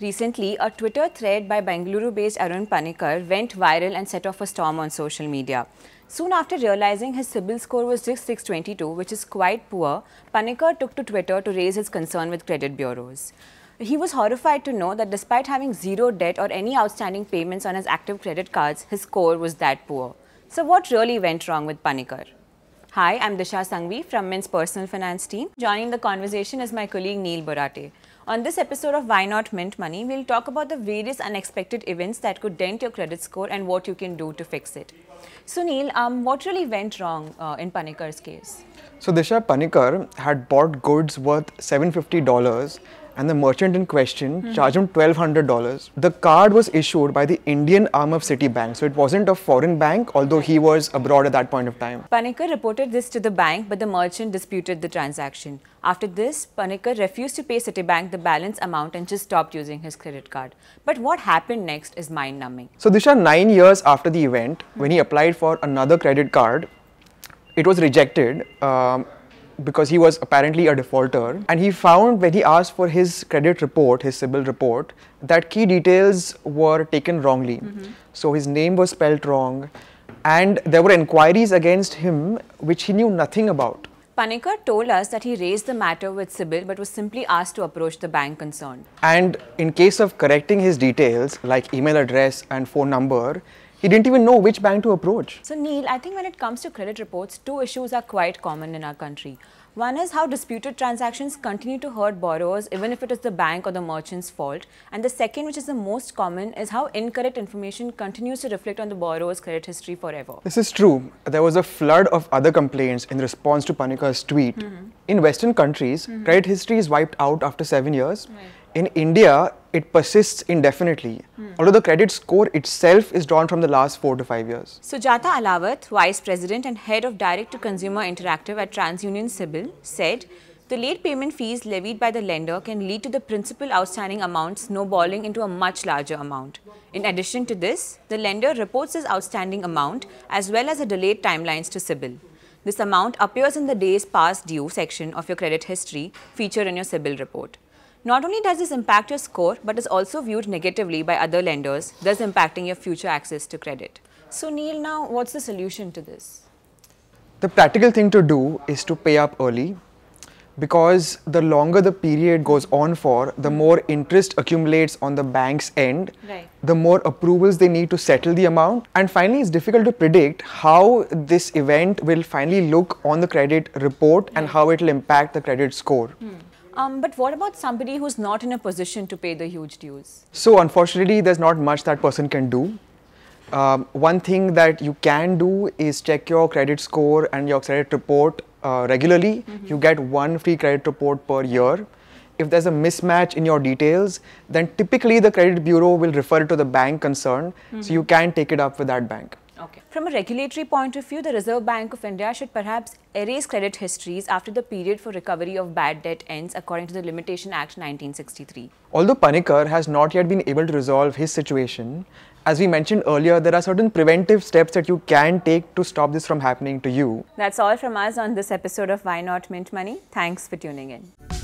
Recently, a Twitter thread by Bengaluru-based Arun Panicker went viral and set off a storm on social media. Soon after realizing his CIBIL score was just 622, which is quite poor, Panicker took to Twitter to raise his concern with credit bureaus. He was horrified to know that despite having zero debt or any outstanding payments on his active credit cards, his score was that poor. So what really went wrong with Panicker? Hi, I'm Disha Sanghvi from Mint's personal finance team. Joining the conversation is my colleague Neil Borate. On this episode of Why Not Mint Money, we'll talk about the various unexpected events that could dent your credit score and what you can do to fix it. So, Neil, um, what really went wrong uh, in Panicker's case? So, Disha Panicker had bought goods worth $750 and the merchant in question mm-hmm. charged him $1,200. The card was issued by the Indian arm of Citibank, so it wasn't a foreign bank, although he was abroad at that point of time. Panicker reported this to the bank, but the merchant disputed the transaction. After this, Panicker refused to pay Citibank the balance amount and just stopped using his credit card. But what happened next is mind numbing. So, Disha, nine years after the event, mm-hmm. when he applied for another credit card, it was rejected. Um, because he was apparently a defaulter and he found when he asked for his credit report his CIBIL report that key details were taken wrongly mm-hmm. so his name was spelled wrong and there were inquiries against him which he knew nothing about Panicker told us that he raised the matter with CIBIL but was simply asked to approach the bank concerned. And in case of correcting his details like email address and phone number, he didn't even know which bank to approach. So, Neil, I think when it comes to credit reports, two issues are quite common in our country. One is how disputed transactions continue to hurt borrowers even if it is the bank or the merchant's fault. And the second, which is the most common, is how incorrect information continues to reflect on the borrower's credit history forever. This is true. There was a flood of other complaints in response to Panicker's tweet. Mm -hmm. In Western countries, mm -hmm. credit history is wiped out after seven years. Right. In India, it persists indefinitely, hmm. although the credit score itself is drawn from the last four to five years. Sujata Ahlawat, Vice President and Head of Direct to Consumer Interactive at TransUnion CIBIL, said the late payment fees levied by the lender can lead to the principal outstanding amount snowballing into a much larger amount. In addition to this, the lender reports his outstanding amount as well as the delayed timelines to CIBIL. This amount appears in the days past due section of your credit history featured in your CIBIL report. Not only does this impact your score, but is also viewed negatively by other lenders, thus impacting your future access to credit. So Neil, now what's the solution to this? The practical thing to do is to pay up early because the longer the period goes on for, the more interest accumulates on the bank's end, right. the more approvals they need to settle the amount. And finally, it's difficult to predict how this event will finally look on the credit report and how it will impact the credit score. Hmm. Um, but what about somebody who's not in a position to pay the huge dues? So unfortunately, there's not much that person can do. Um, one thing that you can do is check your credit score and your credit report uh, regularly. Mm -hmm. You get one free credit report per year. If there's a mismatch in your details, then typically the credit bureau will refer it to the bank concerned. Mm -hmm. So you can take it up with that bank. Okay. From a regulatory point of view, the Reserve Bank of India should perhaps erase credit histories after the period for recovery of bad debt ends according to the Limitation Act 1963. Although Panicker has not yet been able to resolve his situation, as we mentioned earlier, there are certain preventive steps that you can take to stop this from happening to you. That's all from us on this episode of Why Not Mint Money. Thanks for tuning in.